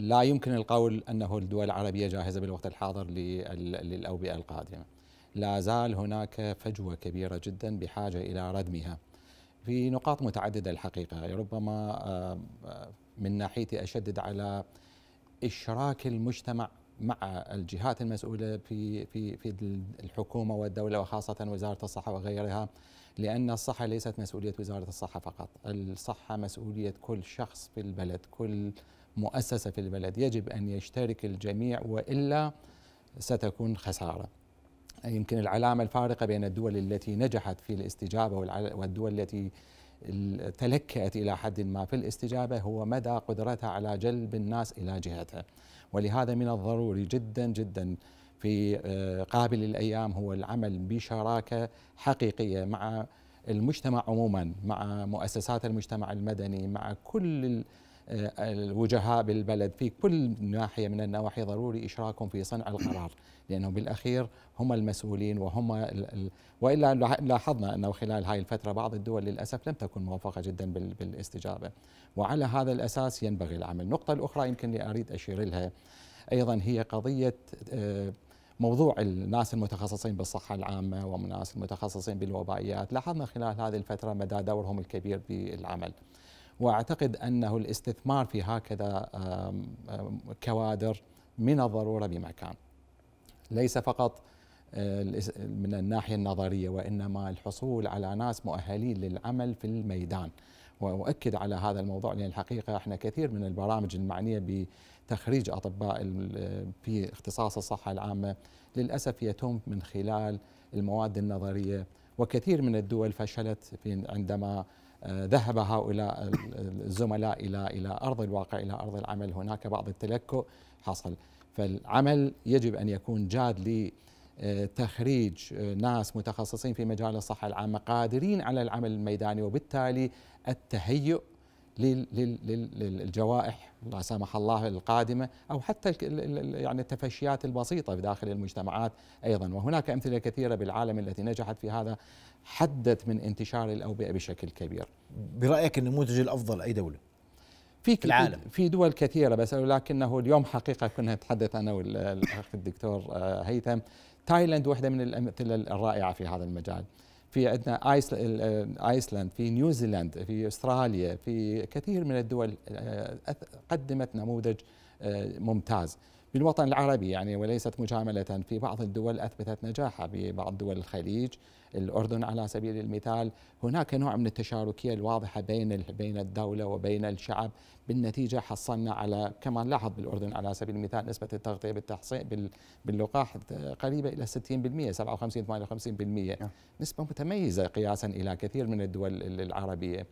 لا يمكن القول أنه الدول العربية جاهزة بالوقت الحاضر للأوبئة القادمة. لا زال هناك فجوة كبيرة جدا بحاجة إلى ردمها. في نقاط متعددة الحقيقة، ربما من ناحيتي أشدد على إشراك المجتمع مع الجهات المسؤولة في في في الحكومة والدولة وخاصة وزارة الصحة وغيرها لأن الصحة ليست مسؤولية وزارة الصحة فقط، الصحة مسؤولية كل شخص في البلد، كل مؤسسة في البلد، يجب أن يشترك الجميع وإلا ستكون خسارة. يمكن العلامة الفارقة بين الدول التي نجحت في الاستجابة والدول التي تلكأت إلى حد ما في الاستجابة هو مدى قدرتها على جلب الناس إلى جهتها. ولهذا من الضروري جدا جدا في آه، قابل الأيام هو العمل بشراكة حقيقية مع المجتمع عموما مع مؤسسات المجتمع المدني مع كل الوجهاء بالبلد. في كل ناحية من النواحي ضروري إشراكهم في صنع القرار لأنه بالأخير هم المسؤولين وهم ال وإلا لاحظنا أنه خلال هذه الفترة بعض الدول للأسف لم تكن موفقة جدا بالاستجابة. وعلى هذا الأساس ينبغي العمل. النقطة الأخرى يمكن أريد أشير لها. أيضا هي قضية آه، موضوع الناس المتخصصين بالصحة العامة والناس المتخصصين بالوبائيات. لاحظنا خلال هذه الفترة مدى دورهم الكبير بالعمل. وأعتقد أنه الاستثمار في هكذا كوادر من الضرورة بمكان. ليس فقط آه، من الناحية النظرية وإنما الحصول على ناس مؤهلين للعمل في الميدان. وأؤكد على هذا الموضوع لأن الحقيقة إحنا كثير من البرامج المعنية بتخريج أطباء في اختصاص الصحة العامة للأسف يتم من خلال المواد النظرية. وكثير من الدول فشلت في عندما ذهب هؤلاء الزملاء إلى إلى أرض الواقع إلى أرض العمل. هناك بعض التلكؤ حصل. فالعمل يجب أن يكون جاد لتخريج ناس متخصصين في مجال الصحة العامة قادرين على العمل الميداني وبالتالي التهيؤ للجوائح لا سمح الله القادمة أو حتى يعني التفشيات البسيطة في داخل المجتمعات أيضا وهناك أمثلة كثيرة بالعالم التي نجحت في هذا حدت من انتشار الأوبئة بشكل كبير. برأيك النموذج الأفضل أي دولة؟ في العالم في دول كثيرة بس ولكنه اليوم حقيقة كنا نتحدث أنا والاخ الدكتور آه، هيثم تايلاند واحدة من الأمثلة الرائعة في هذا المجال. في عندنا آيسلند في نيوزيلاند في أستراليا في كثير من الدول آه، قدمت نموذج آه، ممتاز. بالوطن العربي يعني وليست مجاملة في بعض الدول أثبتت نجاحها ببعض دول الخليج الأردن على سبيل المثال. هناك نوع من التشاركية الواضحة بين بين الدولة وبين الشعب بالنتيجة حصلنا على كما لاحظ بالأردن على سبيل المثال نسبة التغطية بالتحصين باللقاح قريبة إلى 60% 57 58% نعم. نسبة متميزة قياسا إلى كثير من الدول العربية.